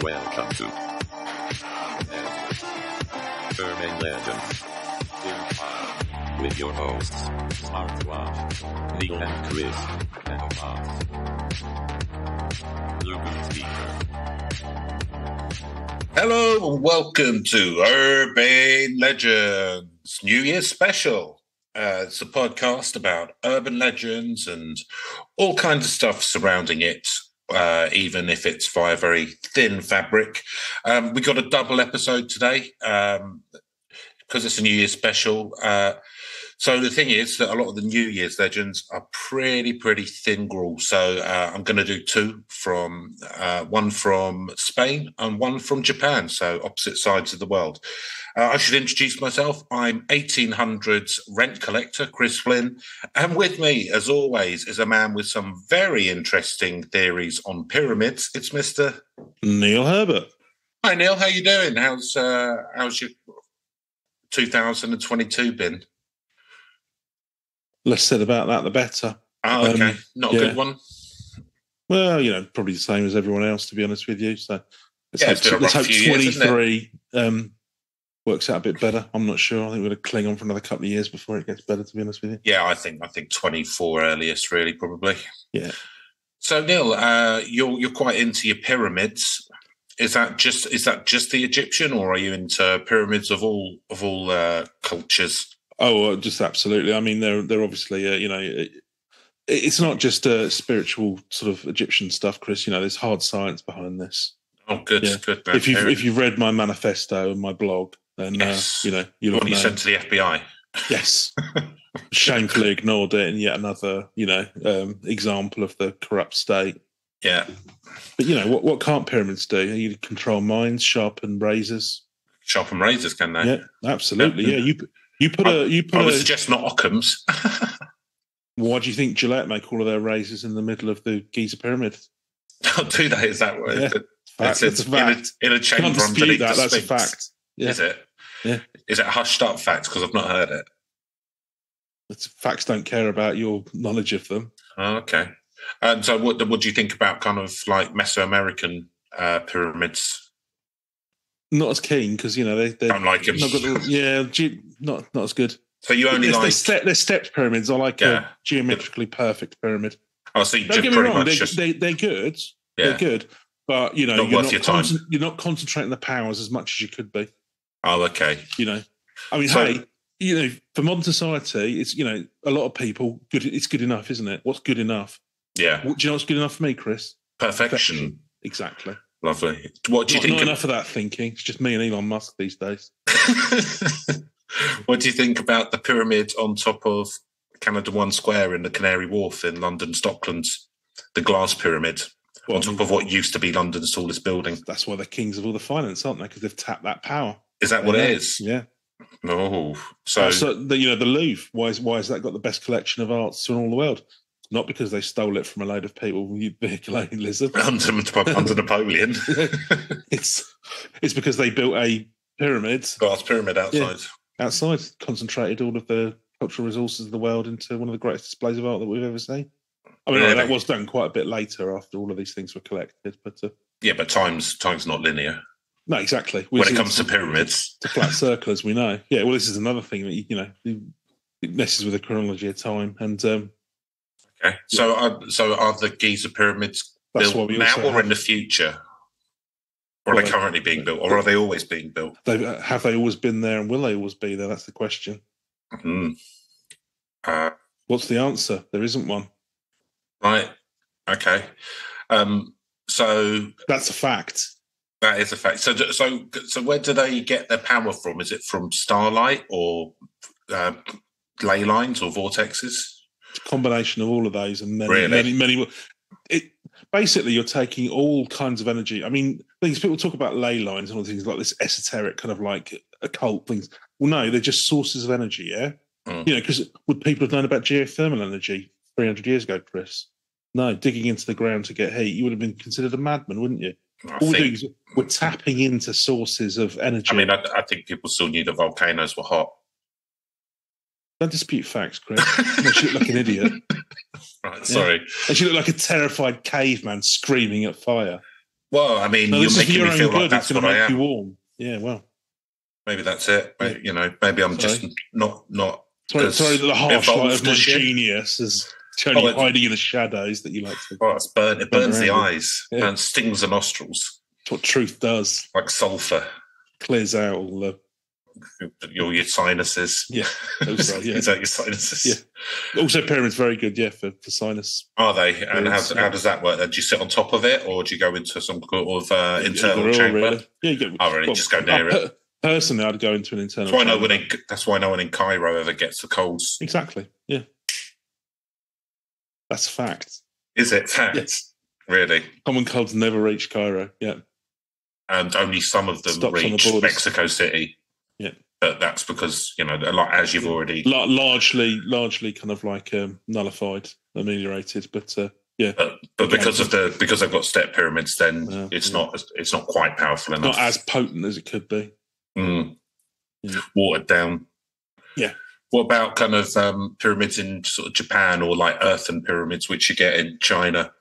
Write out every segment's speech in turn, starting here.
Welcome to Urbane Legends Empire with your hosts, Smartwatch, Neil and Chris, and. Urban Speaker. Hello and welcome to Urbane Legends New Year special. Uh, it's a podcast about urban legends and all kinds of stuff surrounding it, uh, even if it's via very thin fabric. Um, we got a double episode today um, because it's a New Year special. Uh, so the thing is that a lot of the New Year's legends are pretty, pretty thin gruel. So uh, I'm going to do two from uh, one from Spain and one from Japan. So opposite sides of the world. Uh, I should introduce myself. I'm 1800s rent collector Chris Flynn, and with me, as always, is a man with some very interesting theories on pyramids. It's Mister Neil Herbert. Hi Neil, how you doing? How's uh, how's your 2022 been? Less said about that, the better. Oh, okay, Um, not a yeah. good one. Well, you know, probably the same as everyone else, to be honest with you. So let's Yeah, hope, it's been a let's hope few years, 23 um, works out a bit better. I'm not sure. I think we're going to cling on for another couple of years before it gets better, to be honest with you. Yeah, I think I think 24 earliest, really, probably. Yeah. So Neil, uh, you're you're quite into your pyramids. Is that just is that just the Egyptian, or are you into pyramids of all of all uh, cultures? Oh, just absolutely. I mean, they're they're obviously, uh, you know, it, it's not just uh, spiritual sort of Egyptian stuff, Chris. You know, there's hard science behind this. Oh, good, Yeah. good. if you've if you've read my manifesto and my blog, then Yes. uh, you know you'll what you known. sent to the FBI. Yes. Shamefully ignored it, and yet another, you know, um, example of the corrupt state. Yeah, But you know what? What can't pyramids do? You control minds, sharpen razors. sharpen razors, can they? Yeah, absolutely. Yeah, you you put a you I put would a. suggest not Occam's. Why do you think Gillette make all of their razors in the middle of the Giza pyramid? Do they? Is that what? Yeah. It's, Fact, it's a in, a, fact. in a Can't chamber dispute underneath that. That's a fact. Yeah. Is it? Yeah. Is it a hushed up fact? Because I've not heard it. It's, facts don't care about your knowledge of them. Oh, okay. And so, what what do you think about kind of like Mesoamerican uh, pyramids? Not as keen because you know they they Don't like 'em. not got the, yeah not not as good. So you only There's, like? there's, ste- there's stepped pyramids. I like Yeah. a geometrically perfect pyramid. Oh, I see. Don't get me wrong, much they, just they, they're good. yeah. They're good. But, you know, Not you're worth not, your time. you're not concentrating the powers as much as you could be, Oh, okay. you know. I mean, So- hey, you know, for modern society, it's, you know, a lot of people, good. it's good enough, isn't it? What's good enough? Yeah. What, do you know what's good enough for me, Chris? Perfection. Exactly. Lovely. What do you not, think? not of- enough of that thinking. It's just me and Elon Musk these days. what do you think about the pyramid on top of Canada One Square in the Canary Wharf in London, Stockland? The glass pyramid Well, on top of what used to be London's tallest building. that's why they're kings of all the finance, aren't they? Because they've tapped that power. Is that what it Yeah. Oh, so, uh, So, the, you know, the Louvre. Why is why has that got the best collection of arts in all the world? Not because they stole it from a load of people, vehiculating lizard. under, under Napoleon, it's it's because they built a pyramid glass pyramid outside. outside, concentrated all of the cultural resources of the world into one of the greatest displays of art that we've ever seen. I mean, Really? that was done quite a bit later after all of these things were collected, but uh, Yeah, but time's time's not linear no, exactly. when it comes to pyramids. to flat circle, as we know. Yeah, well, this is another thing that you, you know it messes with the chronology of time, and um, Okay, so are, so are the Giza pyramids that's built we now or have, in the future? Or are Well, they currently being built, or are they always being built? they have they always been there, and will they always be there? That's the question. Hmm. Uh, What's the answer? There isn't one. right. Okay. Um, so That's a fact. that is a fact. So, so, so, where do they get their power from? Is it from starlight or uh, ley lines or vortexes? Combination of all of those and many, Really? many, many. It basically you're taking all kinds of energy. I mean, things people talk about ley lines and all things like this esoteric kind of like occult things. Well, no, they're just sources of energy. Yeah, Mm. you know, because would people have known about geothermal energy 300 years ago, Chris? No, digging into the ground to get heat, you would have been considered a madman, wouldn't you? I All we're think. doing we're tapping into sources of energy. I mean, I, I think people still knew the volcanoes were hot. Don't dispute facts, Chris. Makes you look like an idiot. Right. Sorry. And you look like a terrified caveman screaming at fire. Well, I mean, No, you're this is for making your me feel good. like that's what I make you am. warm. Yeah, well. Maybe that's it. Maybe, You know, maybe I'm just not not. Sorry, as sorry, the harsh light of my genius is only Oh, hiding in the shadows that you like to. Oh, it's burn, it burns the eyes Yeah. and stings the nostrils It's what truth does. like sulfur. Clears out all the. Your your sinuses. Yeah, those are, yeah. Is that your sinuses? Yeah. Also, pyramids very good, yeah, for, for sinus. Are they? And how, Yes, how does that work? Do you sit on top of it, or do you go into some sort of uh, internal chamber? really. Yeah, you get, Oh, really? Just go near per- Personally, I'd go into an internal. That's why no one in that's why no one in Cairo ever gets the colds. Exactly. Yeah. That's a fact. Is it fact? Yes. Really? Common colds never reach Cairo. Yeah. And only some of them Stops reach. Mexico City. But that's because, you know, a lot as you've already La- largely, largely kind of like um, nullified, ameliorated, but uh, yeah, but, but because of the because they've got step pyramids, then Yeah, it's yeah. not it's not quite powerful enough. not as potent as it could be. Mm. Yeah. Watered down. Yeah. What about kind of um, pyramids in sort of Japan or like earthen pyramids, which you get in China?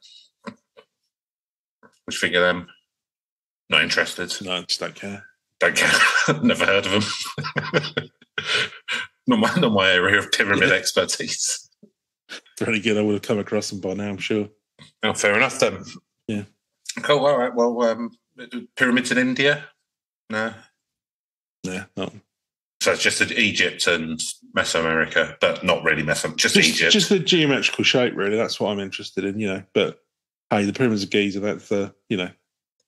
Which figure them? Not interested. No, I just don't care. Don't care. Never heard of them. not my not my area of pyramid Yeah. expertise. Very good. I would have come across them by now, I'm sure. Oh, fair enough then. Yeah. Cool. All right. Well, um, pyramids in India. No. Yeah, no. So it's just Egypt and Mesoamerica, but not really Meso, just, Just, Egypt. just the geometrical shape, really. That's what I'm interested in, you know. But hey, the pyramids of Giza, that's the, you know,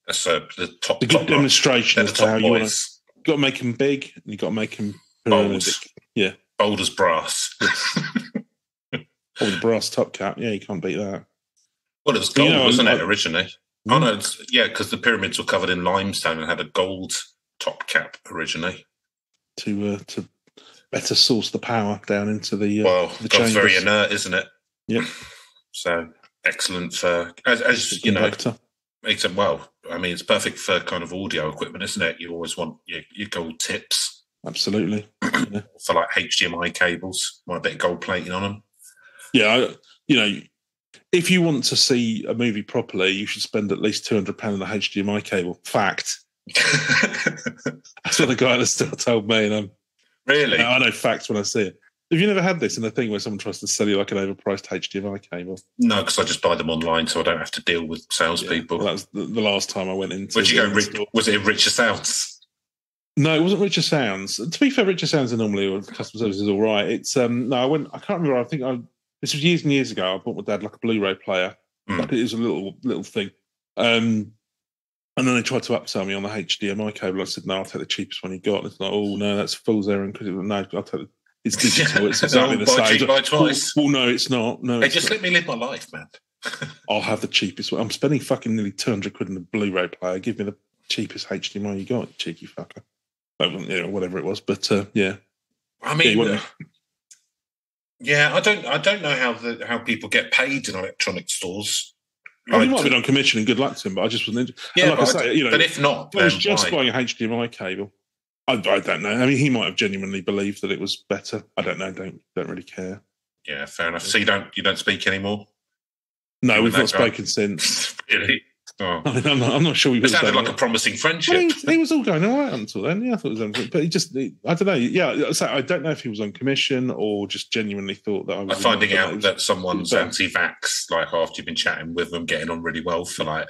That's the top. the top good demonstration They're the how you want to. Got to make them big, and you got to make them Bold. Yeah. Bold as brass. Oh, the brass top cap. Yeah, you can't beat that. well, it was You gold, know, wasn't it, I- originally? Oh, no. It's, yeah, because the pyramids were covered in limestone and had a gold top cap originally. to uh, to better source the power down into the. Uh, well, the God's very inert, isn't it? Yep. So excellent for, as, as you know, it well. I mean, it's perfect for kind of audio equipment, isn't it? You always want your, your gold tips Absolutely. for like HDMI cables, want a bit of gold plating on them. Yeah, I, you know, if you want to see a movie properly, you should spend at least two hundred pound on a HDMI cable. Fact. That's what the guy at the store told me, and I'm, really? I know facts when I see it. Have you never had this in a thing where someone tries to sell you like an overpriced HDMI cable? No, because I just buy them online, so I don't have to deal with salespeople. Well, that was the, the last time I went into. Where'd you go? Rich, was it Richer Sounds? No, it wasn't Richer Sounds. To be fair, Richer Sounds are normally or customer service is all right. It's um no, I went. I can't remember. I think I this was years and years ago. I bought my dad like a Blu-ray player. Mm. Like it was a little little thing. Um, and then they tried to upsell me on the HDMI cable. I said no, I'll take the cheapest one you got. And It's like oh no, that's fool's errand. Because no, I'll take the, it's digital. It's exactly the same. twice. Well, well, no, it's not. No, Hey, just not. let me live my life, man. I'll have the cheapest one. I'm spending fucking nearly 200 quid on a Blu-ray player. Give me the cheapest HDMI you got, cheeky fucker. You know, whatever it was, but uh, yeah. I mean, want- yeah, I don't, I don't know how the how people get paid in electronic stores. Well, he Like, might have been on commission and good luck to him, but I just wasn't. Into- yeah, and like I but, say, you know, but if not, I was just why? buying a HDMI cable. I, I don't know. I mean, he might have genuinely believed that it was better. I don't know. Don't don't really care. yeah, fair enough. So you don't, you don't speak anymore. No, You we've not that guy? spoken since. really? Oh. I mean, I'm, not, I'm not sure we It sounded like a promising Well, friendship. he, was- he was all going all right until then. Yeah, I thought it was everything. But he just, he- I don't know. Yeah, so I don't know if he was on commission or just genuinely thought that I was finding that out was- that someone's anti-vax, like after you've been chatting with them, getting on really well for like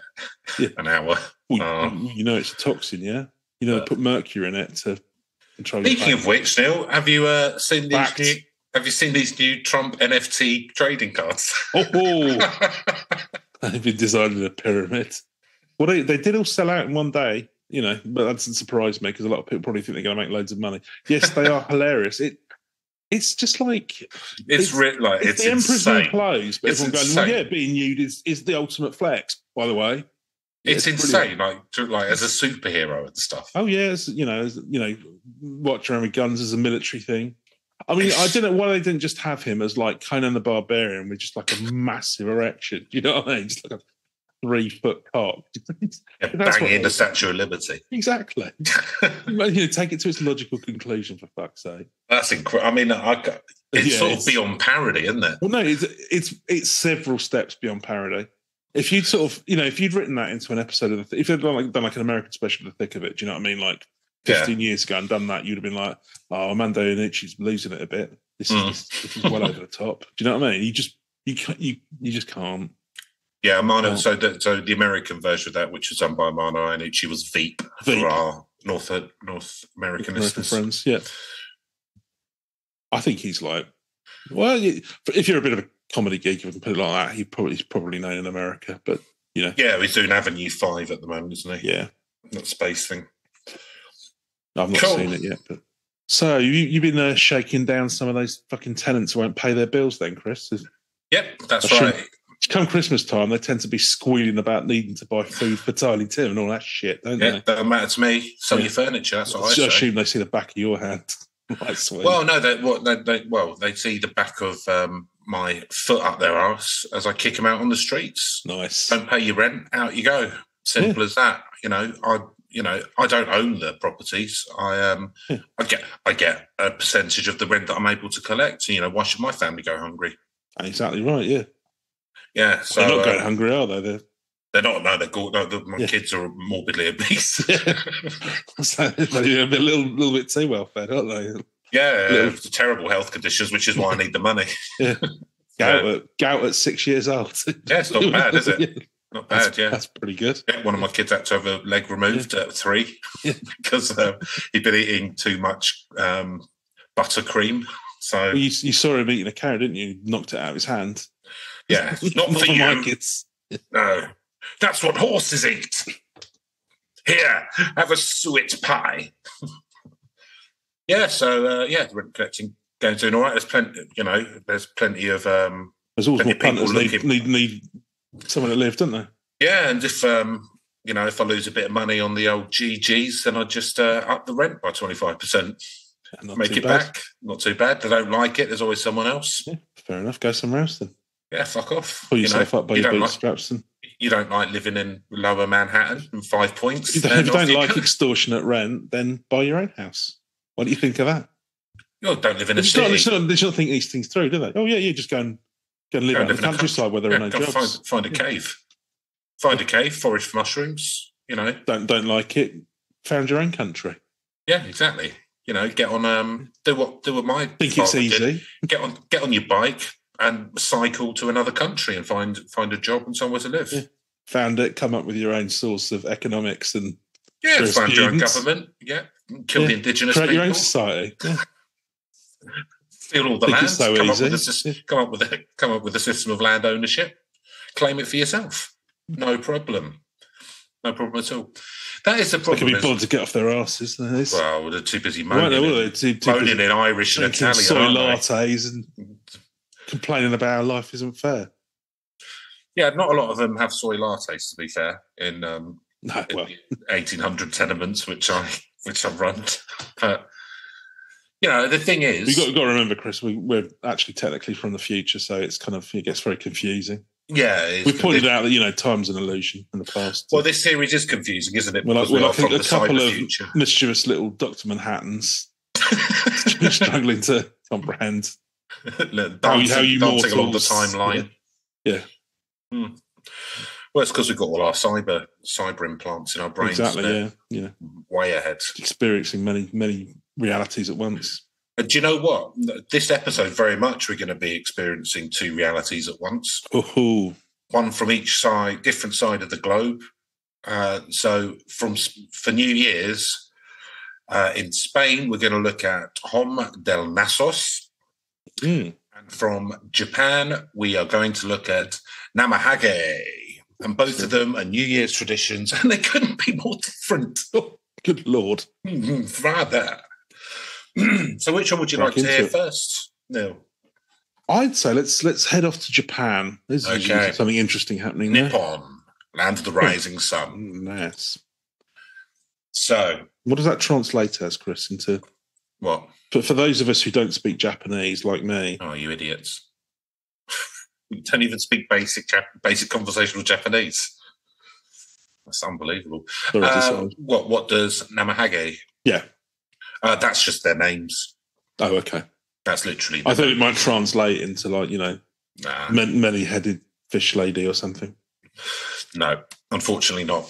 Yeah. an hour. Well, Oh. you, you know it's a toxin, yeah. You know put mercury in it to control. Speaking of which, Neil, have you uh, seen these Fact. new? Have you seen these new Trump NFT trading cards? oh, oh. they've been designed in a pyramid. Well, they they did all sell out in one day, you know, but that doesn't surprise me because a lot of people probably think they're going to make loads of money. Yes, they are hilarious. It it's just like it's It's- writ like it's, it's, the emperor's new insane. clothes, but It's everyone going, well, insane. yeah, being nude is, is the ultimate flex. By the way, It's, It's insane, like to, like as a superhero and stuff. Oh yeah, it's, you know, you know, watch around with guns as a military thing. I mean, I don't know why they didn't just have him as like Conan the Barbarian with just like a massive erection. You know what I mean? Just like a three foot cock. Yeah, banging in the Statue of Liberty. exactly. You know, take it to its logical conclusion for fuck's sake. That's incredible. I mean, I, it's Yeah, sort it's- of beyond parody, isn't it? Well, no, it's it's it's several steps beyond parody. If you'd sort of, you know, if you'd written that into an episode of the, if you'd done like, done like an American special, of the thick of it, do you know what I mean? Like Yeah. 15 years ago and done that, you'd have been like, oh, Armando Iannucci's losing it a bit. This is, Mm. this, this is well over the top. Do you know what I mean? You just, you can't, you, you just can't. Yeah, Armando. Oh. So, the, so the American version of that, which was done by Armando Iannucci, was Veep, Veep. for our North North American, American listeners. friends, yeah. I think he's like, well, if you're a bit of a comedy geek, if we can put it like that, he probably he's probably known in America, but you know, Yeah, he's doing Avenue Five at the moment, isn't he? yeah, That space thing. I've not Cool. seen it yet. But so you you've been uh, shaking down some of those fucking tenants who won't pay their bills, then, Chris? Is- Yep, that's I right. Come Christmas time, they tend to be squealing about needing to buy food for Tiny Tim and all that shit, don't Yeah, they? doesn't matter to me. Sell Yeah. your furniture. That's what I I assume they see the back of your hand. Well, no, they, what, they, they, well, they see the back of um, my foot up their arse as I kick them out on the streets. nice. Don't pay your rent, out you go. Simple as that. You know, I, you know, I don't own the properties. I, um, Yeah. I get, I get a percentage of the rent that I'm able to collect. You know, why should my family go hungry? Exactly right. Yeah, Yeah, so they're not uh, going hungry, are they? They're they're not. No, they're good. No, the, my Yeah. kids are morbidly obese. So they're a little, little bit too well fed, aren't they? Yeah, Little- terrible health conditions, which is why I need the money. Gout, Yeah. at, gout at six years old. Yeah, it's not bad, is it? Yeah, Not that's, bad. Yeah. that's pretty good. Yeah, one of my kids had to have a leg removed at three Yeah. because uh, he'd been eating too much um, buttercream. So Well, you, you saw him eating a carrot, didn't you? Knocked it out of his hand. yeah, not for my you. kids. No, that's what horses eat. Here, have a suet pie. Yeah, so uh, yeah, the rent collecting going doing all right. There's plenty, you know, there's plenty of um, There's always more Plenty of people punters need, need need someone to live, don't they? yeah, and if um, you know, if I lose a bit of money on the old GGs, then I just uh, up the rent by twenty five percent. Not make it bad. back. Not too bad. They don't like it. There's always someone else. Yeah, fair enough. Go somewhere else then. Yeah, fuck off. Pull You yourself know, up by you your like bootstraps. and you don't like living in Lower Manhattan and Five Points. if you don't, if you don't like go. extortionate rent, then buy your own house. What do you think of that? You don't live in a not, city. they, just not, they just not think these things through, do they? Oh yeah, yeah, just go and go and live Go out in the live in a countryside where there Yeah, are no jobs. find, find a cave. Find a cave, forage for mushrooms. You know. Don't don't like it. Found your own country. Yeah, exactly. You know, get on. Um, do what do what my Think it's father did. easy. Get on, get on your bike and cycle to another country and find find a job and somewhere to live. Yeah. Found it. Come up with your own source of economics and Yeah, find your own government. Yeah, kill Yeah. the indigenous create people. your own society. Yeah. steal all the land. so come, easy. Up with a, sys- come up with a come up with a system of land ownership. Claim it for yourself. No problem. No problem at all. That is the problem. They can be bothered to get off their asses. Well, they're too busy moaning, in, they? Too, too moaning busy in Irish and Italian. soy lattes and complaining about how life isn't fair. Yeah, not a lot of them have soy lattes. To be fair, in, um, No, in well, the 1800 tenements, which I which I've run. But you know, the thing is, you've got, got to remember, Chris, we, we're actually technically from the future, so it's kind of it gets very confusing. yeah, We've pointed out that you know time's an illusion in the past. Well, this series is confusing, isn't it? Well, I- well, we I are think a couple of mischievous little Doctor Manhattans struggling to comprehend. dancing, How you- how you dancing along the mortals- timeline. Yeah. Hmm. Well, it's because we've got all our cyber cyber implants in our brains. exactly. Yeah. Yeah. Way ahead. Experiencing many many realities at once. And do you know what? This episode, very much, we're going to be experiencing two realities at once. Oh, One from each side, different side of the globe. Uh, so, from for New Year's uh, in Spain, we're going to look at Home dels Nassos. mm. And from Japan, we are going to look at Namahage. And both of them are New Year's traditions, and they couldn't be more different. good lord. Mhm, Rather. so, which one would you Crack like to hear it. first? No. I'd say let's let's head off to Japan. There's Okay. something interesting happening there. Nippon, land of the rising sun. Yes. So, What does that translate as, Chris? Into what? but for those of us who don't speak Japanese, like me, Oh, you idiots. Don't even speak basic basic conversational Japanese. That's unbelievable. there is a Uh, what what does Namahage? Yeah. Uh, that's just their names. Oh, okay. That's literally. I thought it might translate into like you know Nah. many headed fish lady or something. No, unfortunately not.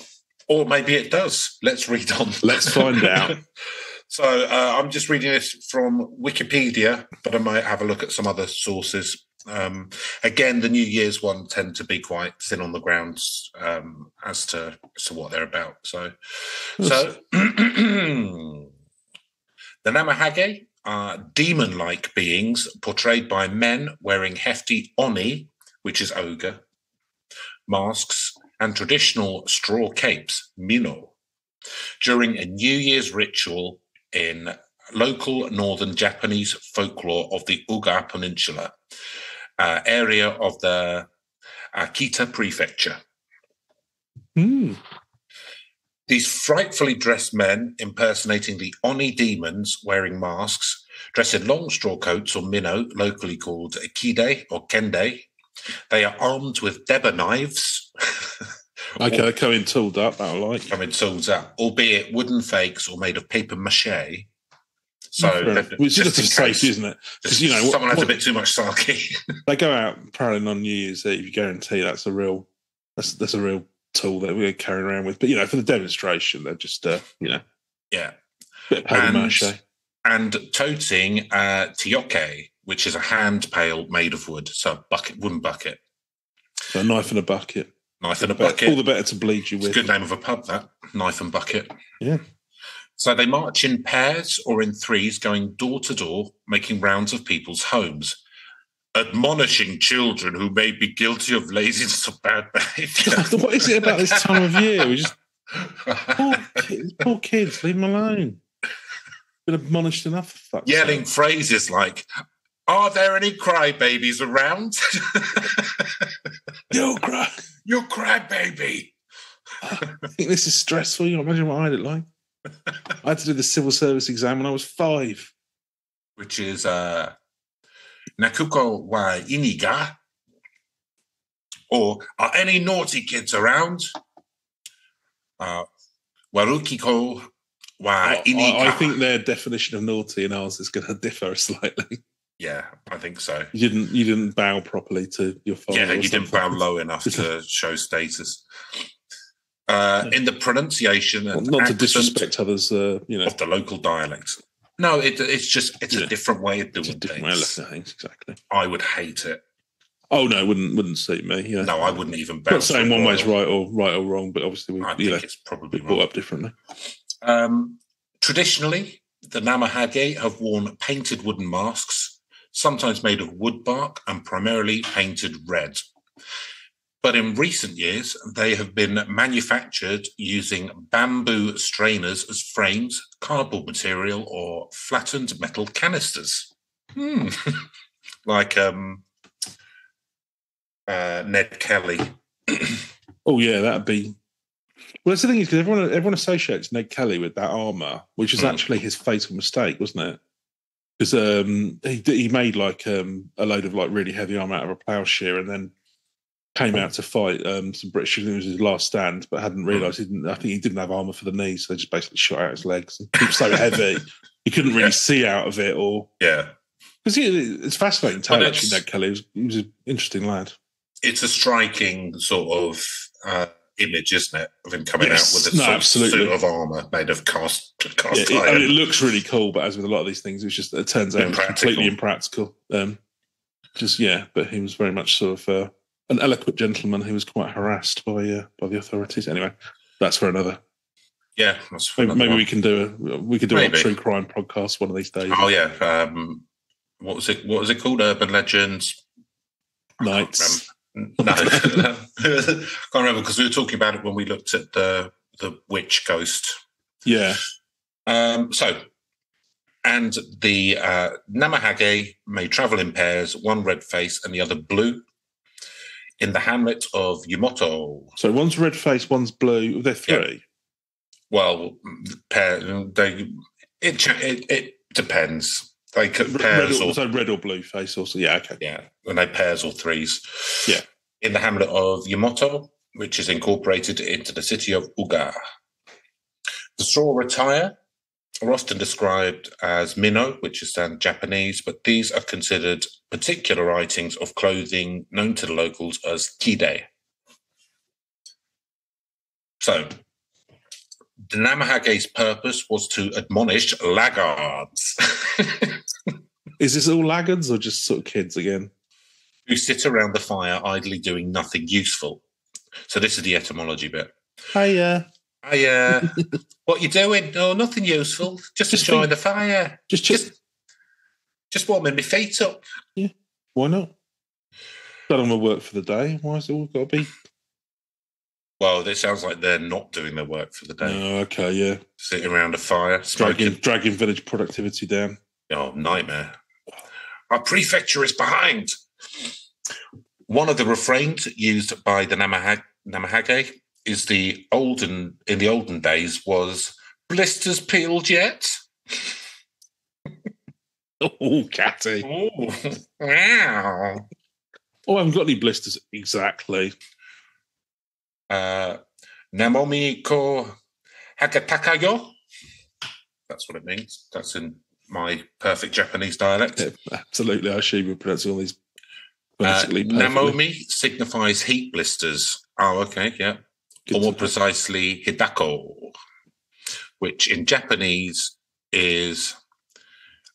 Or maybe it does. Let's read on. Let's find out. so uh, I'm just reading this from Wikipedia, but I might have a look at some other sources. Um, again, the New Year's one tend to be quite thin on the ground um, as to as to what they're about. So, so the Namahage are demon-like beings portrayed by men wearing hefty oni, which is ogre, masks, and traditional straw capes, mino, during a New Year's ritual in local northern Japanese folklore of the Oga Peninsula, uh, area of the Akita Prefecture. Hmm. These frightfully dressed men impersonating the Oni demons wearing masks, dressed in long straw coats or mino, locally called kide or kende. They are armed with deba knives. Okay, they're coming tooled up. That I like coming tools up, albeit wooden fakes or made of paper mache. So, that- just just safe, isn't it? Because you know, what- someone has what- a bit too much sake. they go out prowling on New Year's Eve. You guarantee that's a real, that's that's a real tool that we're carrying around with. But you know, for the demonstration, they're just uh, you know, yeah, bit of And- mache. and toting uh, teoke, which is a hand pail made of wood, so a bucket, wooden bucket, So a knife and a bucket. knife and a bucket. All the better to bleed you It's a with. good name of a pub, that knife and bucket. Yeah. So they march in pairs or in threes, going door to door, making rounds of people's homes, admonishing children who may be guilty of laziness or bad behaviour. what is it about this time of year? We just poor kids, poor kids, leave them alone. Been admonished enough. Yelling phrases like, Are there any crybabies around? Yo, cry. you crybaby. I think this is stressful. You imagine what I had it like. I had to do the civil service exam when I was five. Which is uh, Nakuko wa Iniga. Or are any naughty kids around? Uh, Warukiko wa Iniga. I- I think their definition of naughty and ours is going to differ slightly. Yeah, I think so. You didn't you didn't bow properly to your father. yeah, you didn't bow low enough to show status. Uh, in the pronunciation Well, and not to disrespect others. Uh, you know, of the local dialects. No, it, it's just it's Yeah. a different way of doing it's a different way of things. looking at things. Exactly. I would hate it. Oh no, wouldn't wouldn't suit me. Yeah. No, I wouldn't even. bow Not saying one a way's right or right or wrong, but obviously we I you think know it's probably we brought up differently. Um, traditionally, the Namahage have worn painted wooden masks, sometimes made of wood bark and primarily painted red. But in recent years, they have been manufactured using bamboo strainers as frames, cardboard material, or flattened metal canisters. Hmm. like um, uh, Ned Kelly. Oh yeah, that'd be. Well, that's the thing is because everyone everyone associates Ned Kelly with that armor, which was Hmm. actually his fatal mistake, wasn't it? Because um, he he made like um, a load of like really heavy armor out of a plowshare, and then came out to fight um, some British. It was his last stand, but hadn't realised he didn't. I think he didn't have armor for the knees, so they just basically shot out his legs. And he was so heavy, he couldn't really Yeah. see out of it, or Yeah. because it's fascinating. Tale actually, Ned Kelly he was, he was an interesting lad. it's a striking sort of uh, image, isn't it, of him coming Yes. out with a No, absolutely. suit of armor made of cast cast Yeah, it, iron. mean, it looks really cool, but as with a lot of these things, it's just it turns out Impractical. completely impractical. Um, just yeah, but he was very much sort of uh, an eloquent gentleman who was quite harassed by uh, by the authorities. Anyway, that's for another. yeah, that's Maybe, another maybe we can do a we could do Maybe. a true crime podcast one of these days. Oh yeah, um, what was it? What was it called? Urban Legends. Nights. No, can't remember because we were talking about it when we looked at the the witch ghost. Yeah, Um, so, and the uh, Namahage may travel in pairs, one red face and the other blue, in the hamlet of Yumoto. so one's red face, one's blue. They're Yeah. three. Well, pair they it it, it depends. They could Red, pairs or, or so red or blue face. Also, yeah, okay. yeah, and they pairs or threes. Yeah. in the hamlet of Yumoto, which is incorporated into the city of Oga. The straw attire are often described as mino, which is um, Japanese, but these are considered particular items of clothing known to the locals as kide. So, the Namahage's purpose was to admonish laggards Is this all laggards or just sort of kids again? who sit around the fire idly doing nothing useful. So, this is the etymology bit. Hey, I, uh, what you doing? Oh, nothing useful. Just, Just enjoying think- the fire. just, just, Just, warming my feet up. Yeah. why not? Done on my work for the day. Why has it all got to be? Well, it sounds like they're not doing their work for the day. Oh, okay, yeah. Sitting around a fire, Dragging, smoking. dragging village productivity down. Oh, nightmare. Our prefecture is behind. One of the refrains used by the Namahag- Namahage is the olden in the olden days was blisters peeled yet? Oh, catty. Oh, wow. Oh, I haven't got any blisters exactly. Uh, Namomi ko hakatakayo. That's what it means. That's in my perfect Japanese dialect. Yeah, absolutely. I assume you're pronouncing all these Uh, phonetically perfectly. Namomi signifies heat blisters. Oh, okay, yeah. Good or more precisely, hidako, which in Japanese is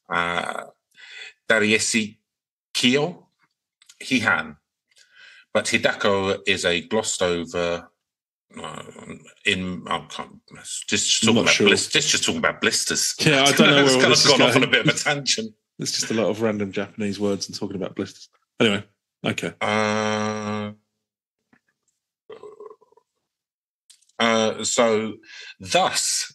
uh, dariesi kyo, hihan. But hidako is a glossed over. Uh, in I can't, just I'm talking about sure. blisters. Just, just talking about blisters. Yeah, I don't know it's kind of gone off on a bit of a tangent. It's just a lot of random Japanese words and talking about blisters. Anyway, okay. Uh, uh, so, thus,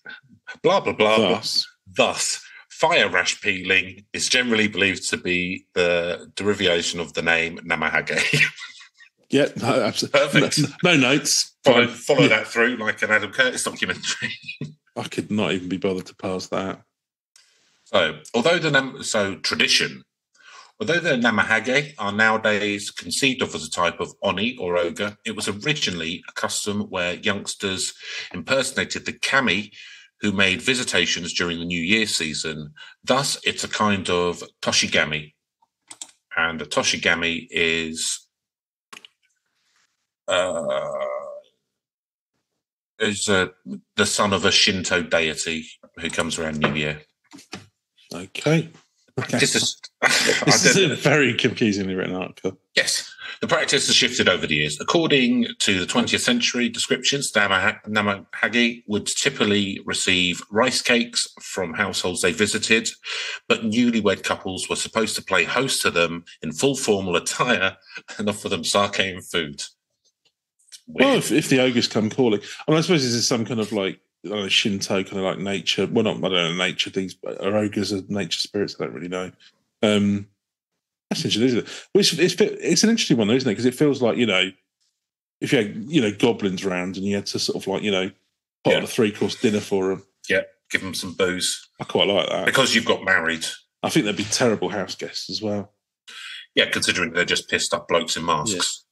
blah blah blah. blah. Thus, Thus, fire rash peeling is generally believed to be the derivation of the name Namahage. yeah, no, absolutely. Perfect. No, no notes. follow follow Yeah, that through like an Adam Curtis documentary. I could not even be bothered to pass that. So, although the Nam- so tradition, although the Namahage are nowadays conceived of as a type of oni or ogre, it was originally a custom where youngsters impersonated the kami who made visitations during the New Year season. Thus, it's a kind of toshigami, and a toshigami is uh, is uh, the son of a Shinto deity who comes around New Year. Okay. okay. This is, This is a very confusingly written article. yes, the practice has shifted over the years. According to the 20th century descriptions, the Namah- would typically receive rice cakes from households they visited, but newlywed couples were supposed to play host to them in full formal attire and offer them sake and food. Well, if, if the ogres come calling, I mean, I suppose this is some kind of like know, Shinto kind of like nature. Well, not I don't know nature. These but are ogres are nature spirits. I don't really know. Um, that's interesting, isn't it? Which it's, it's an interesting one, though, isn't it? Because it feels like you know, if you had you know goblins round and you had to sort of like you know put on Yeah. a three course dinner for them, Yeah, Give them some booze I quite like that. because you've got married. I think they'd be terrible house guests as well. Yeah, considering they're just pissed up blokes in masks.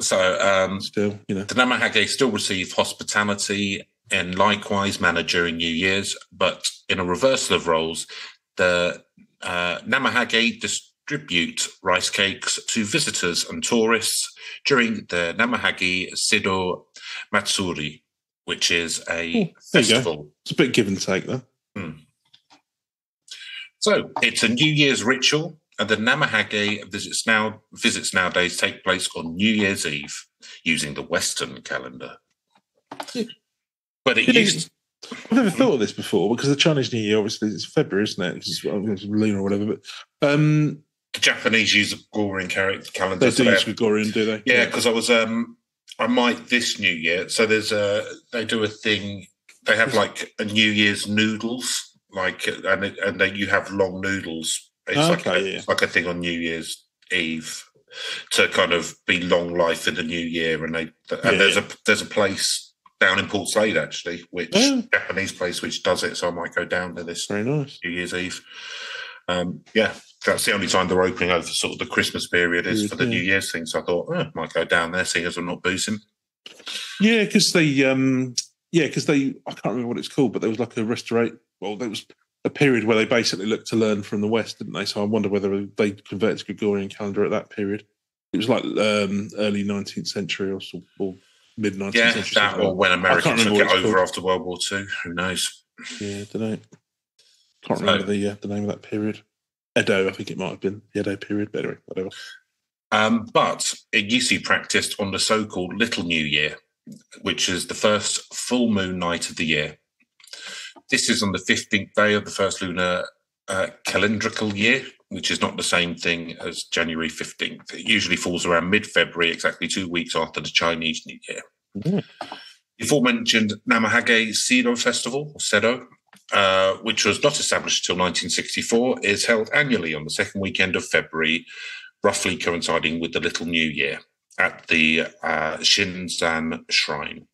So, um, Still, you know, The Namahage still receive hospitality in likewise manner during New Year's, but in a reversal of roles, the uh, Namahage distribute rice cakes to visitors and tourists during the Namahage Sedo Matsuri, which is a Oh, there festival. it's a bit give and take though. So it's a New Year's ritual, and the Namahage visits now visits nowadays take place on New Year's Eve using the Western calendar. But it You used I've never thought of this before because the Chinese New Year obviously it's February, isn't it? It's, it's lunar or whatever. But um, the Japanese use a Gregorian cal- calendar. they do they use Gregorian, do they? yeah, because I was um I might this New Year. So there's a they do a thing. They have like a New Year's noodles, like and it, and they, you have long noodles. It's like a, yeah. it's like a thing on New Year's Eve to kind of be long life in the new year. And they and Yeah, there's yeah. a there's a place down in Portslade actually, which Oh. Japanese place which does it. So I might go down to this Very nice. New Year's Eve. Um, yeah, that's the only time they're opening over sort of the Christmas period is for the Yeah. New Year's thing. So I thought, oh, might go down there, seeing as I'm not boozing. Yeah, because they, um, yeah, because they, I can't remember what it's called, but there was like a restaurate. Well, there was a period where they basically looked to learn from the West, didn't they? So I wonder whether they converted to Gregorian calendar at that period. It was like um, early 19th century or, so, or mid 19th Yeah, century. that or when America took it over called. after World War Two. Who knows? Yeah, I don't know. Can't So- remember the uh, the name of that period. Edo, I think it might have been the Edo period. But anyway, whatever. Um, but it used to be practiced on the so-called Little New Year, which is the first full moon night of the year. This is on the fifteenth day of the first lunar uh, calendrical year, which is not the same thing as January fifteenth. It usually falls around mid-February, exactly two weeks after the Chinese New Year. Yeah. The aforementioned Namahage Sedo Festival, or Sedo, uh, which was not established until 1964, is held annually on the second weekend of February, roughly coinciding with the Little New Year at the uh, Shinzan Shrine.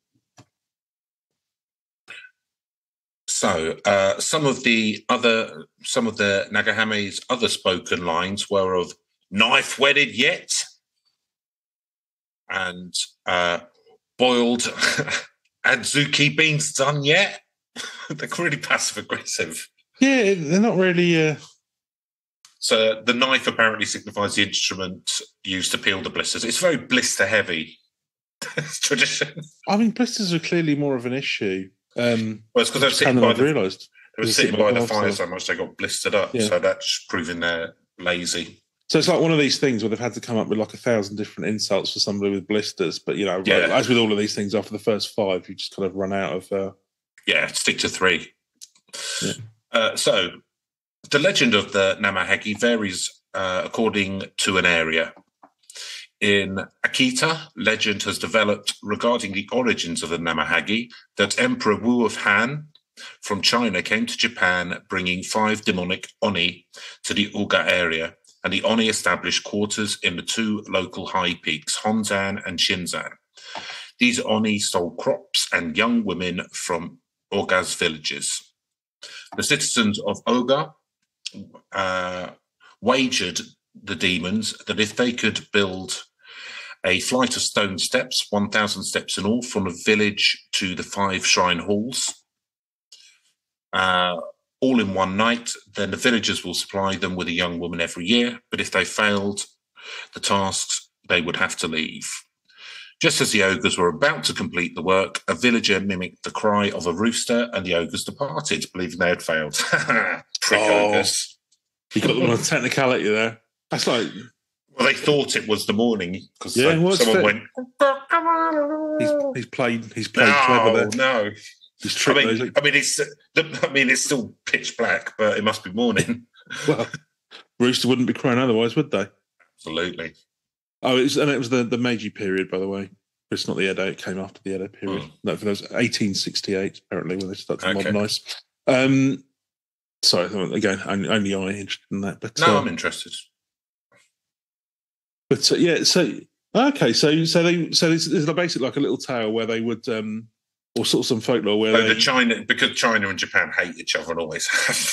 So, uh, some of the other, some of the Namahage's other spoken lines were of "knife wedded yet," and uh, "boiled adzuki beans done yet." They're really passive aggressive. Yeah, they're not really. Uh, So the knife apparently signifies the instrument used to peel the blisters. It's very blister heavy. Tradition. I mean, blisters are clearly more of an issue. Um, Well, it's because they're sitting by the, realised. they were sitting sitting by the fire so- so much they got blistered up. Yeah. So that's proving they're lazy. So it's like one of these things where they've had to come up with like a thousand different insults for somebody with blisters. But you know, Yeah. like, as with all of these things, after the first five, you just kind of run out of. Uh, Yeah, stick to three. Yeah. Uh, so the legend of the Namahage varies uh, according to an area. In Akita, legend has developed regarding the origins of the Namahage that Emperor Wu of Han from China came to Japan bringing five demonic Oni to the Oga area, and the Oni established quarters in the two local high peaks, Honzan and Shinzan. These Oni stole crops and young women from Oga's villages. The citizens of Oga uh, wagered the demons that if they could build a flight of stone steps, 1,000 steps in all, from the village to the five shrine halls, uh, all in one night, then the villagers will supply them with a young woman every year. But if they failed the tasks, they would have to leave. Just as the ogres were about to complete the work, a villager mimicked the cry of a rooster, and the ogres departed, believing they had failed. Prick Oh. ogres. you got them on technicality there. That's like Well, they thought it was the morning because Yeah, it's someone fair. went. he's, he's played. He's played clever No, there. no. He's I mean, those. I mean, it's. I mean, it's still pitch black, but it must be morning. Well, Rooster wouldn't be crying otherwise, would they? Absolutely. Oh, it was, and it was the, the Meiji period, by the way. It's not the Edo. It came after the Edo period. Hmm. No, for those 1868, apparently, when they started to Okay. modernise. Um, sorry, again, only, only I interested in that. But No, uh, I'm interested. But uh, yeah, so okay, so so they so it's, it's basically like a little tale where they would, um, or sort of some folklore where So they the China, because China and Japan hate each other and always have.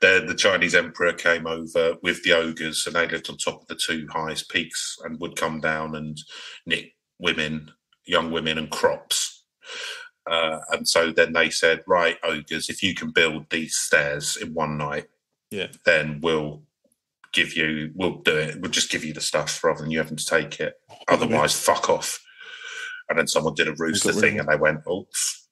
the the Chinese emperor came over with the ogres, and they lived on top of the two highest peaks, and would come down and nick women, young women, and crops. Uh, and so then they said, "Right, ogres, if you can build these stairs in one night, Yeah. then we'll give you, we'll do it. We'll just give you the stuff rather than you having to take it. Otherwise, fuck off." And then someone did a rooster thing, and they went, "Oops."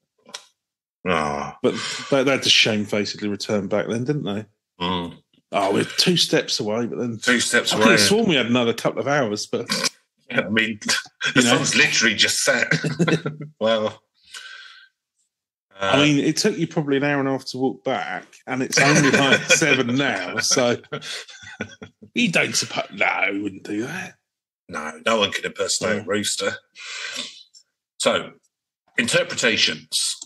Ah, but they, they had to shamefacedly return back then, didn't they? mm. Oh, we're two steps away, but then two steps I could away. have sworn we had another couple of hours, but I mean, the You know? sun's literally just set. well, uh, I mean, it took you probably an hour and a half to walk back, and it's only like seven now. So you don't suppose? No, we wouldn't do that. no, no one can impersonate Yeah. a rooster. So, interpretations.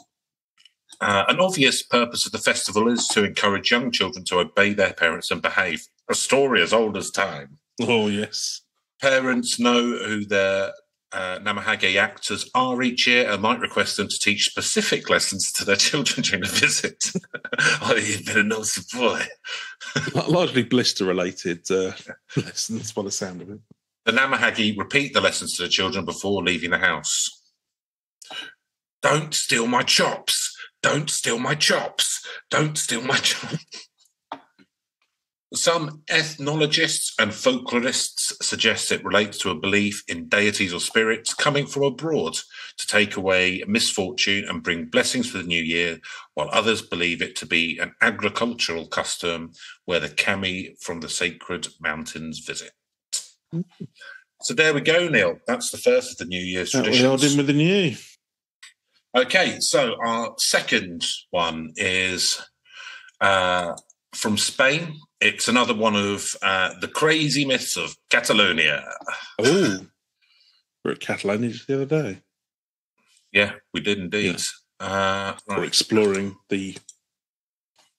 Uh, an obvious purpose of the festival is to encourage young children to obey their parents and behave. A story as old as time. Oh yes, Parents know who their uh, Namahage actors are each year and might request them to teach specific lessons to their children during the visit. oh, you've been a naughty boy. largely blister related uh, lessons by the sound of it. The Namahage repeat the lessons to the children before leaving the house. Don't steal my chops. Don't steal my chops. Don't steal my chops. Some ethnologists and folklorists suggest it relates to a belief in deities or spirits coming from abroad to take away misfortune and bring blessings for the new year, while others believe it to be an agricultural custom where the kami from the sacred mountains visit. So there we go, Neil. That's the first of the New Year's That the old in with the new. Okay, so our second one is uh, from Spain. It's another one of uh, the crazy myths of Catalonia. Oh, we're at Catalonia just the other day. Yeah, we did indeed. Uh, We're exploring the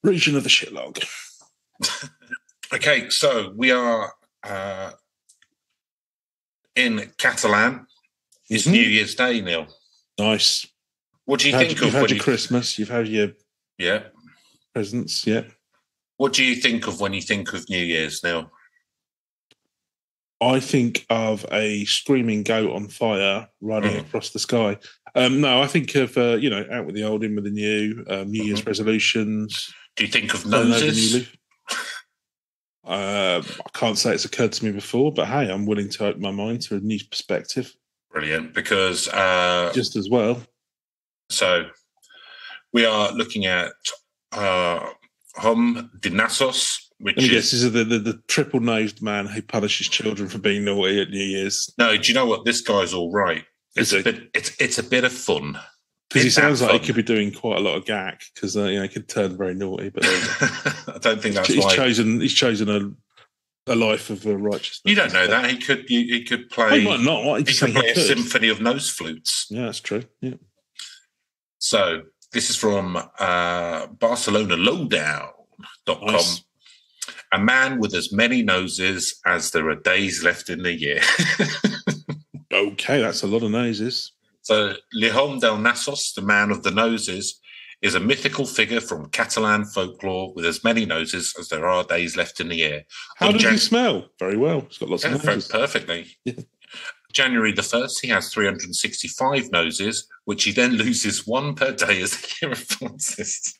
region of the shitlog. Okay, so we are uh, in Catalan. It's Mhm. New Year's Day, Neil. Nice. What do you Had- think you've of had your you, Christmas. You've had your yeah? presents. Yeah. What do you think of when you think of New Year's, now? I think of a screaming goat on fire riding Mhm. across the sky. Um, no, I think of uh, you know out with the old, in with the new. Um, New Year's Mhm. resolutions. Do you think of turn over new noses? Uh, I can't say it's occurred to me before, but hey, I'm willing to open my mind to a new perspective Brilliant, because uh, just as well. So we are looking at uh, Hom Dinasos, which Let me is guess, this is the, the, the triple nosed man who punishes children for being naughty at New Year's. no. Do you know what? This guy's all right. It's Is a bit. It's it's a bit of fun. Because he sounds like he could be doing quite a lot of gack because uh, you know he could turn very naughty. But uh, I don't think that's he's why. chosen he's chosen a a life of uh, righteousness. you don't know that he could. He, he could He play. might not. He He could play he a could. symphony of nose flutes. Yeah, that's true. Yeah. So this is from uh, Barcelona Lowdown.com. Nice. A man with as many noses as there are days left in the year. Okay, that's a lot of noses. So, L'Home dels Nassos, the man of the noses, is a mythical figure from Catalan folklore with as many noses as there are days left in the year. How On does Jan- he smell? Very well. He's got lots Yeah, of noses. perfectly. Yeah. January the 1st, he has 365 noses, which he then loses one per day as the year advances.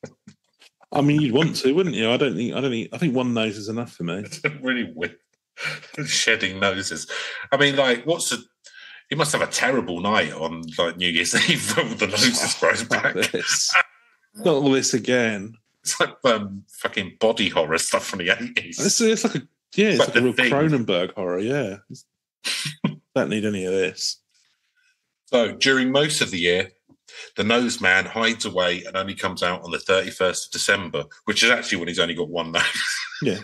I mean, you'd want to, wouldn't you? I don't think. I don't think. I think one nose is enough for me. really weird. Shedding noses. I mean, like, what's the. He must have a terrible night on like New Year's Eve when the noses grows back. this. Not all this again. It's like um, fucking body horror stuff from the eighties. It's, it's like a yeah, it's Like like, a real thing. Cronenberg horror. Yeah, don't need any of this. So during most of the year, the nose man hides away and only comes out on the thirty first of December, which is actually when he's only got one nose. Yeah.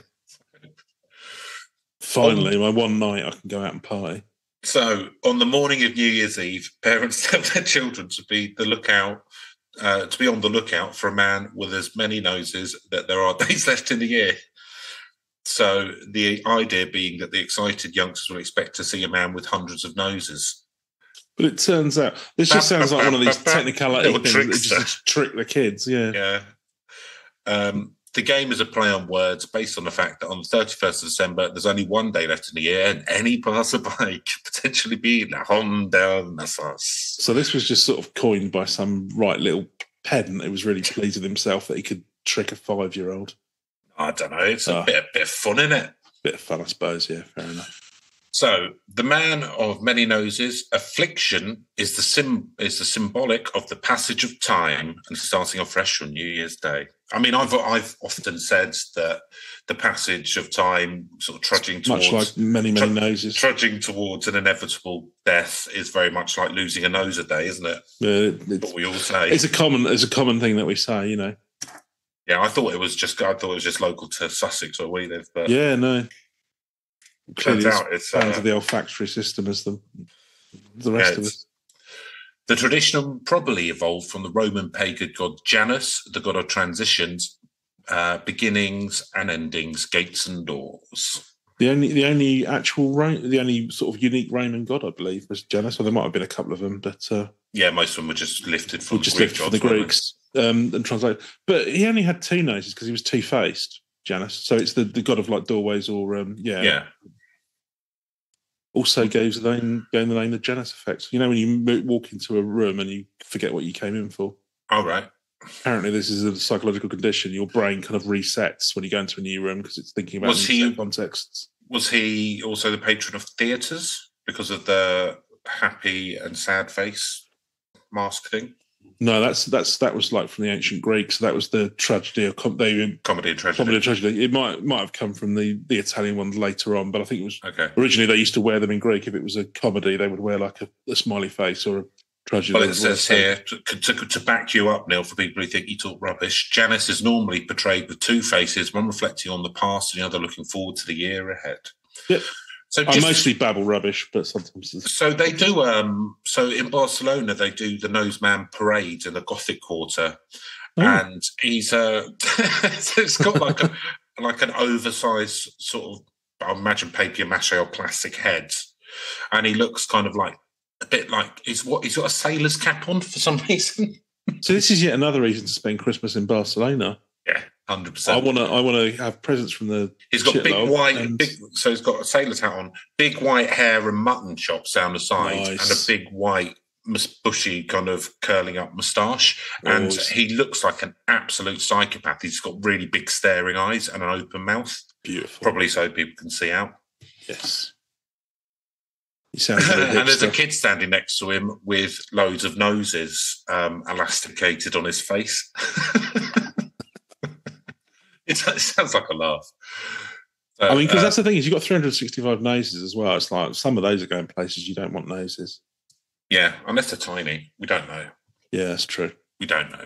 Finally, my one night I can go out and party. So on the morning of New Year's Eve, parents tell their children to be the lookout. Uh, to be on the lookout for a man with as many noses that there are days left in the year. So the idea being that the excited youngsters will expect to see a man with hundreds of noses. But it turns out this just sounds like one of these technicality things that just trick the kids. Yeah. Yeah. Um, the game is a play on words based on the fact that on the 31st of December, there's only one day left in the year, and any passerby could potentially be L'Home dels Nassos. So this was just sort of coined by some right little pedant who was really pleased with himself that he could trick a five-year-old. I don't know. It's a Ah. bit, bit of fun in it. Bit of fun, I suppose. Yeah, fair enough. So the man of many noses, affliction is the sim is the symbolic of the passage of time and starting afresh on New Year's Day. I mean, I've I've often said that the passage of time, sort of trudging towards Much like many, many Tr- noses. trudging towards an inevitable death, is very much like losing a nose a day, isn't it? Uh, it's, What we all say. it's a common, it's a common thing that we say. You know. Yeah, I thought it was just I thought it was just local to Sussex where we live, but Yeah, no. Clearly, it's out it's down uh, to the olfactory system as the the Yeah, rest of us. The tradition probably evolved from the Roman pagan god Janus, the god of transitions, uh, beginnings and endings, gates and doors. The only, the only actual, the only sort of unique Roman god, I believe, was Janus. Or there might have been a couple of them, but uh, Yeah, most of them were just lifted from just Greek lived for gods, the? Greeks um, and translate. But he only had two noses because he was two faced. Janus, so it's the, the god of like doorways or um, yeah. Yeah, Also gave the name, going the name the Janus effect. You know when you walk into a room and you forget what you came in for. all right. apparently this is a psychological condition. Your brain kind of resets when you go into a new room because it's thinking about Was new he- contexts. Was he also the patron of theatres because of the happy and sad face mask thing? No, that's that's that was like from the ancient Greeks. That was the tragedy of com- they Comedy and tragedy. comedy and tragedy. It might might have come from the the Italian ones later on, but I think it was Okay. originally they used to wear them in Greek. If it was a comedy, they would wear like a, a smiley face or a tragedy. Well, it would wear a says here to, to, to back you up, Neil, for people who think you talk rubbish. Janus is normally portrayed with two faces, one reflecting on the past and the other looking forward to the year ahead. Yep. So I mostly babble rubbish, but sometimes it's, so they do. Um, so in Barcelona, they do the Noseman Parade in the Gothic Quarter, Oh. and he's uh, so it's got like a like an oversized sort of I imagine papier mâché or plastic head, and he looks kind of like a bit like he's what he's got a sailor's cap on for some reason. so. This is yet another reason to spend Christmas in Barcelona. Yeah, hundred percent. I want to I want to have presents from the He's got big white, and- big. So he's got a sailor's hat on, big white hair and mutton chops down the side, Nice. and a big white, bushy kind of curling up moustache. And he looks like an absolute psychopath. He's got really big staring eyes and an open mouth, beautiful. probably so people can see out. yes. He sounds like a and there's a kid standing next to him with loads of noses um, elasticated on his face. it sounds like a laugh. So, I mean, because uh, that's the thing is you've got 365 noses as well. It's like some of those are going places you don't want noses. yeah, unless they're tiny, we don't know. Yeah, that's true. We don't know.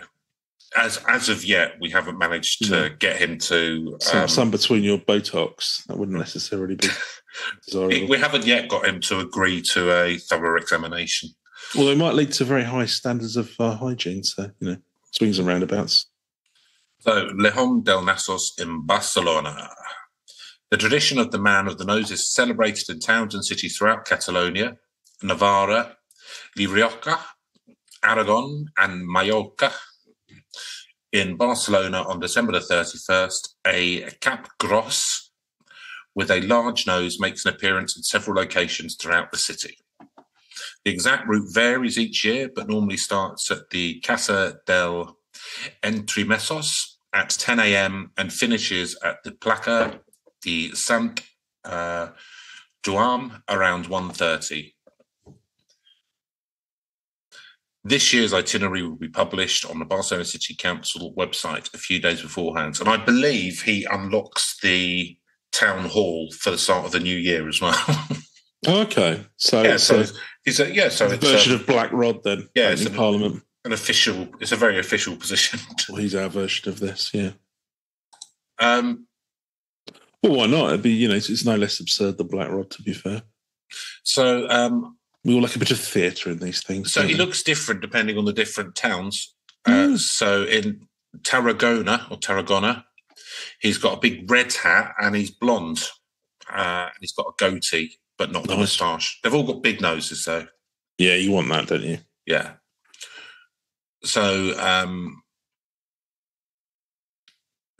As as of yet, we haven't managed to get him to. Some, Um, some between your Botox that wouldn't necessarily be desirable. we haven't yet got him to agree to a thorough examination. Well, it might lead to very high standards of uh, hygiene. So you know, swings and roundabouts. So, L'Home dels Nassos in Barcelona. The tradition of the man of the nose is celebrated in towns and cities throughout Catalonia, Navarra, La Rioja, Aragon, and Mallorca. In Barcelona on December the 31st, a cap gros with a large nose makes an appearance in several locations throughout the city. The exact route varies each year, but normally starts at the Casa dels Entremesos at 10 a.m. and finishes at the Placa de Sant uh, Joan around 1.30. This year's itinerary will be published on the Barcelona City Council website a few days beforehand. And I believe he unlocks the town hall for the start of the new year as well. Okay, so yeah, it's so a, he's a, yeah, so it's version a, of Black Rod then. Yeah, it's in Parliament. An official, it's a very official position. Well, he's our version of this. Yeah. um, Well, why not? It'd be you know, it's, it's no less absurd than Black Rod. To be fair, so um, we all like a bit of theatre in these things. So he looks different depending on the different towns. Uh, Mm. So in Tarragona or Tarragona, he's got a big red hat and he's blonde. Uh, and he's got a goatee, but not the moustache. They've all got big noses, though. Yeah, you want that, don't you? Yeah. So, um,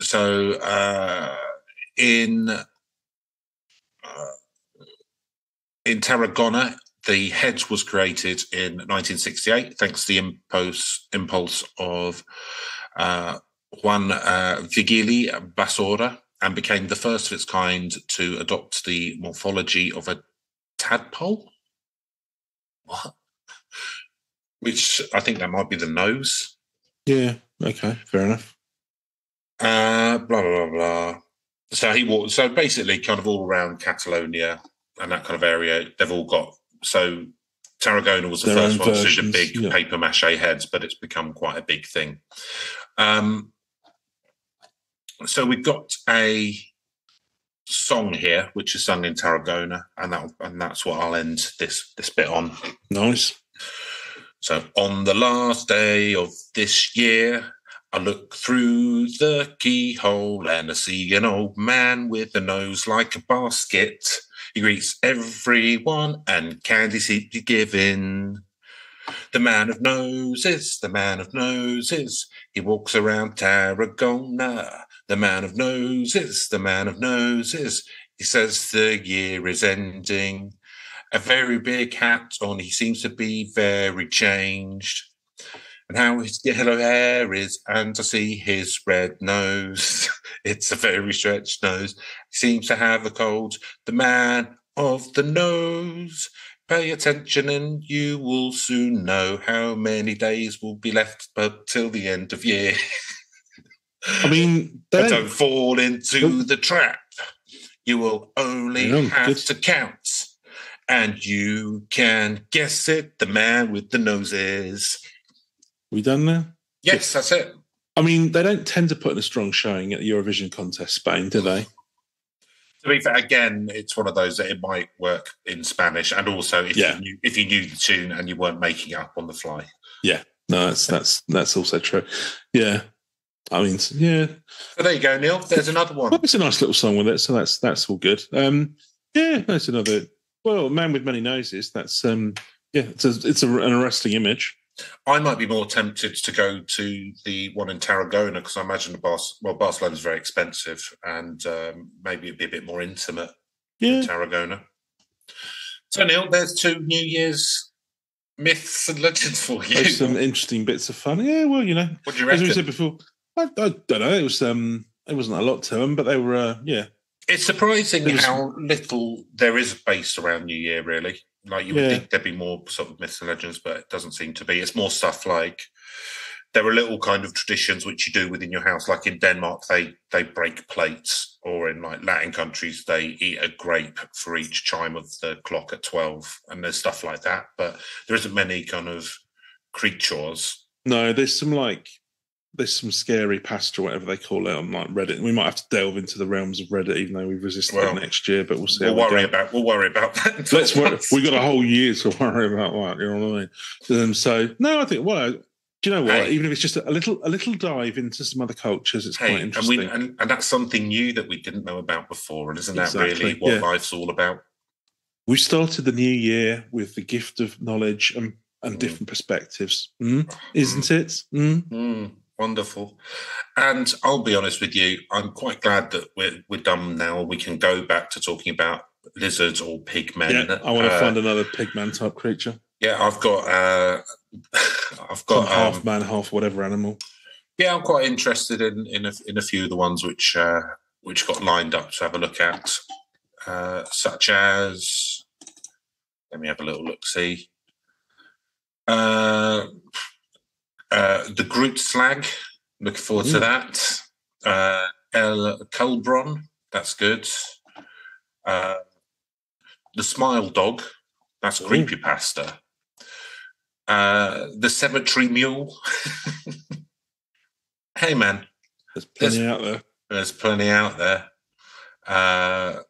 so uh, in uh, in Tarragona, the hedge was created in 1968, thanks to the impulse impulse of uh, Juan uh, Vigili Basora, and became the first of its kind to adopt the morphology of a tadpole. What? Which I think that might be the nose. Yeah. Okay. Fair enough. Uh, blah blah blah blah. So he walked. So basically, kind of all around Catalonia and that kind of area, they've all got. So Tarragona was the Their first one to do the big yeah. paper mache heads, but it's become quite a big thing. Um, so we've got a song here, which is sung in Tarragona, and that and that's what I'll end this this bit on. Nice. So on the last day of this year, I look through the keyhole and I see an old man with a nose like a basket. He greets everyone and candies he be given. The man of noses, the man of noses, he walks around Tarragona. The man of noses, the man of noses, he says the year is ending a very big hat on. He seems to be very changed. and how his yellow hair is, and to see his red nose. it's a very stretched nose. He seems to have a cold. The man of the nose. Pay attention, and you will soon know how many days will be left but till the end of year. I mean, don't, don't fall into oh. the trap. You will only have good. to count. And you can guess it, the man with the noses. we done now. Yes, that's it. I mean, they don't tend to put in a strong showing at the Eurovision contest, Spain, do they? To be fair, again, it's one of those that it might work in Spanish, and also if Yeah. you knew, if you knew the tune and you weren't making it up on the fly. Yeah, no, that's that's that's also true. Yeah, I mean, yeah, So there you go, Neil. There's another one. well, it's a nice little song with it, so that's that's all good. Um, yeah, that's another. Well, a man with many noses. That's um, yeah, it's a, it's a, an arresting image. I might be more tempted to go to the one in Tarragona because I imagine the Bar- well, Barcelona's very expensive, and um, maybe it'd be a bit more intimate Yeah, in Tarragona. So, Neil, there's two New Year's myths and legends for you. there's some interesting bits of fun. Yeah, well, you know, what do you as we said before, I, I don't know. It was um, it wasn't a lot to them, but they were uh, yeah, It's surprising It was- how little there is based around New Year, really. Like you would Yeah. think there'd be more sort of myths and legends, but it doesn't seem to be. It's more stuff like there are little kind of traditions which you do within your house. Like in Denmark, they they break plates, or in like Latin countries, they eat a grape for each chime of the clock at twelve, and there's stuff like that. But there isn't many kind of creatures. No, there's some like there's some scary past or whatever they call it on like Reddit. We might have to delve into the realms of Reddit, even though we've resisted Well, it next year. But we'll see. We'll we worry go. about we'll worry about that. Let's worry. We got a whole year to worry about that. You know what I mean? Um, so no, I think well, do you know what? Hey. Even if it's just a little a little dive into some other cultures, it's quite Hey, and, interesting. we, and, and that's something new that we didn't know about before. And isn't that Exactly, really what yeah. life's all about? we started the new year with the gift of knowledge and, and Mm. different perspectives, mm? isn't it? Mm? Mm, wonderful. And I'll be honest with you, I'm quite glad that we're, we're done now. We can go back to talking about lizards or pigmen. Yeah, I want to Uh, find another pigman type creature, Yeah, I've got. Uh, I've got. half Um, man, half whatever animal. yeah, I'm quite interested in in a, in a few of the ones which uh, which got lined up to have a look at, uh, such as. Let me have a little look. See. Uh, uh, the Groot Slang. Looking forward to that. Uh, El Culbron. That's good. Uh, the Smile Dog. That's Ooh. creepy pasta. Uh, the Cemetery Mule. hey, man. There's plenty out there. There's plenty out there. Uh,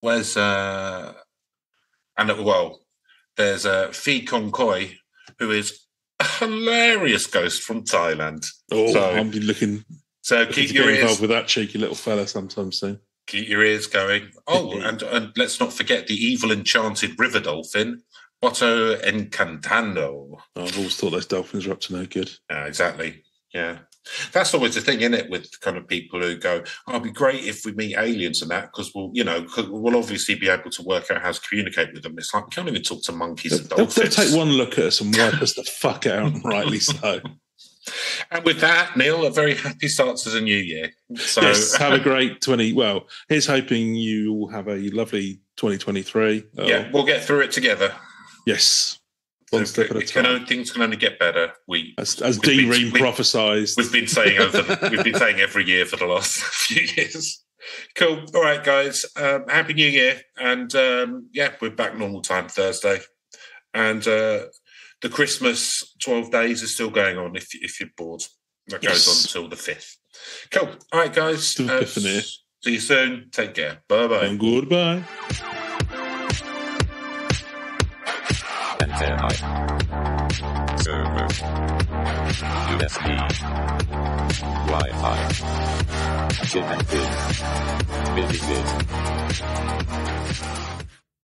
where's uh, and well, there's a uh, Phi Kong Koi, who is hilarious ghost from Thailand. Oh, So, I'll be looking, So looking keep your ears, involved with that cheeky little fella sometime soon. keep your ears going. Oh, and, and let's not forget the evil enchanted river dolphin, Boto Encantado. I've always thought those dolphins were up to no good. Yeah, exactly. Yeah. That's always the thing, isn't it, with kind of people who go, oh, it'd be great if we meet aliens and that, because we'll, you know, we'll obviously be able to work out how to communicate with them. It's like, we can't even talk to monkeys and They'll, they'll take one look at us and wipe us the fuck out, and rightly so. And with that, Neil, a very happy start to the new year. So, yes, have a great 20. Well, here's hoping you will have a lovely 2023. Uh, yeah, we'll get through it together. Yes, one step at a time. things can only get better. We, As, as we've been- Ream prophesied. We've been saying over, we've been saying every year for the last few years. Cool. All right, guys. Um, happy New Year, and um, yeah, we're back normal time Thursday, and uh, the Christmas twelve days is still going on. If if you're bored, that goes Yes. on until the fifth. Cool. All right, guys. Uh, see you soon. Take care. Bye bye. and goodbye. Antennae. Server. USB. Wi-Fi. Pin. Mini